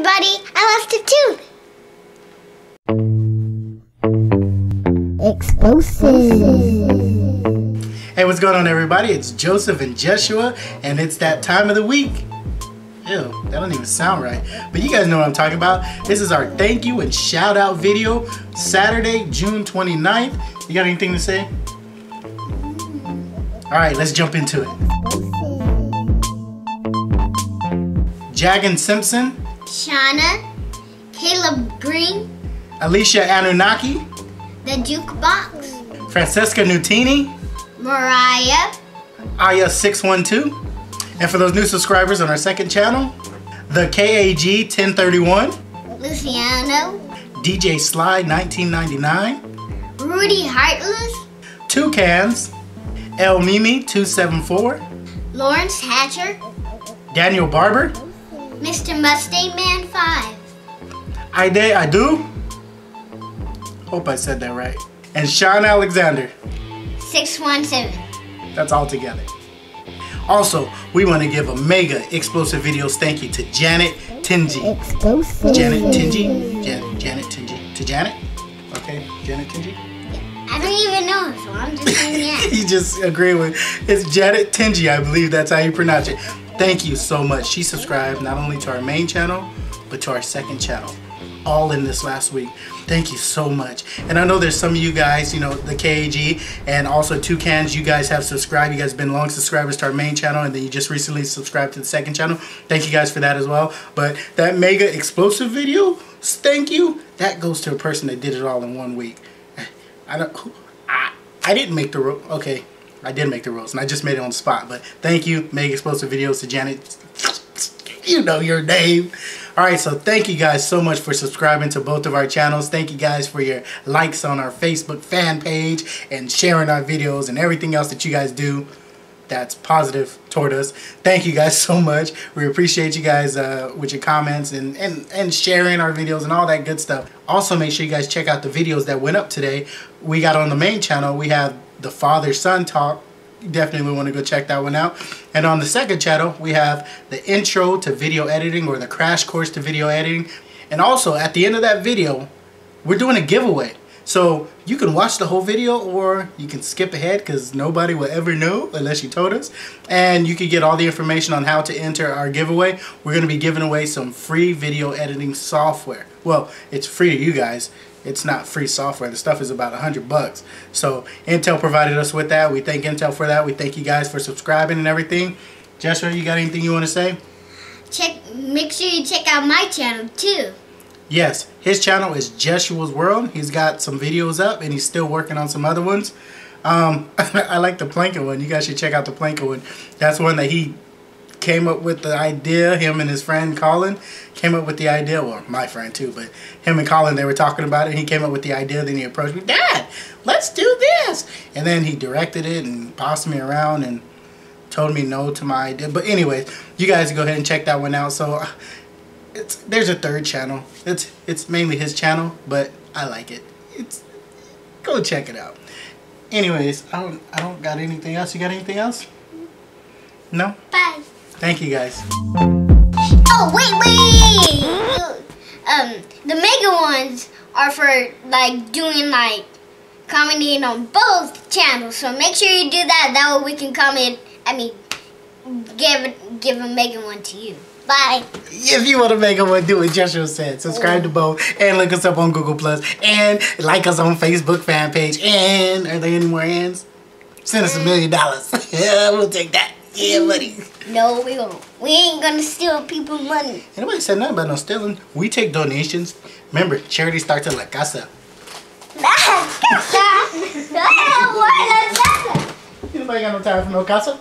everybody. I left it too. Explosive. Hey, what's going on, everybody? It's Joseph and Jeshua, and it's that time of the week. Ew, that don't even sound right. But you guys know what I'm talking about. This is our thank you and shout out video, Saturday, June 29th. You got anything to say? All right, let's jump into it. Jagan Simpson. Shauna. Caleb Green. Alicia Anunnaki. The Jukebox. Francesca Nutini. Mariah. Aya612. And for those new subscribers on our second channel, the KAG 1031. Luciano. DJ Slide 1999. Rudy Heartless. Toucans. El Mimi 274. Lawrence Hatcher. Daniel Barber. Mr. Mustang Man 5. I did, I do. Hope I said that right. And Sean Alexander. 617. That's all together. Also, we want to give a mega explosive videos thank you to Janet Tingy. Explosive. Janet Tingy? Jan Janet Tingy. To Janet? Okay, Janet Tingy? I don't even know, so I'm just saying yeah. you just agree with it's Janet Tingy, I believe that's how you pronounce it. Thank you so much. She subscribed not only to our main channel, but to our second channel. All in this last week. Thank you so much. And I know there's some of you guys, you know, the KAG and also Toucans, you guys have subscribed. You guys have been long subscribers to our main channel and then you just recently subscribed to the second channel. Thank you guys for that as well. But that mega explosive video, thank you, that goes to a person that did it all in one week. I don't, I, I didn't make the. Okay, I did make the rules, and I just made it on the spot. But thank you, Mega Explosive Videos to Janet. You know your name. All right, so thank you guys so much for subscribing to both of our channels. Thank you guys for your likes on our Facebook fan page and sharing our videos and everything else that you guys do that's positive toward us. Thank you guys so much. We appreciate you guys uh, with your comments and, and, and sharing our videos and all that good stuff. Also, make sure you guys check out the videos that went up today. We got on the main channel, we have the father-son talk. Definitely want to go check that one out. And on the second channel, we have the intro to video editing or the crash course to video editing. And also, at the end of that video, we're doing a giveaway. So you can watch the whole video or you can skip ahead because nobody will ever know unless you told us. And you can get all the information on how to enter our giveaway. We're going to be giving away some free video editing software. Well, it's free to you guys. It's not free software. The stuff is about a hundred bucks. So Intel provided us with that. We thank Intel for that. We thank you guys for subscribing and everything. Jeshua, you got anything you want to say? Check. Make sure you check out my channel too. Yes, his channel is Jeshua's World. He's got some videos up and he's still working on some other ones. Um, I like the Planka one. You guys should check out the Planka one. That's one that he came up with the idea. Him and his friend Colin came up with the idea. Well, my friend too, but him and Colin, they were talking about it. And he came up with the idea. Then he approached me, Dad, let's do this. And then he directed it and bossed me around and told me no to my idea. But anyways, you guys go ahead and check that one out. So it's there's a third channel. It's it's mainly his channel, but I like it. It's go check it out. Anyways, I don't I don't got anything else. You got anything else? No? Bye. Thank you guys. Oh wait wait. Um, the mega ones are for like doing like commenting on both channels. So make sure you do that. That way we can comment. I mean, give give a mega one to you. Bye. If you want to make a one, do what Jeshua said. Subscribe to both and look us up on Google Plus and like us on Facebook fan page. And are there any more hands? Send us a million dollars. Yeah, we'll take that. Yeah, buddy. No, we won't. We ain't gonna steal people's money. Anybody said nothing about no stealing. We take donations. Remember, charity starts at La Casa. La casa. What La casa? Anybody got no time for no casa?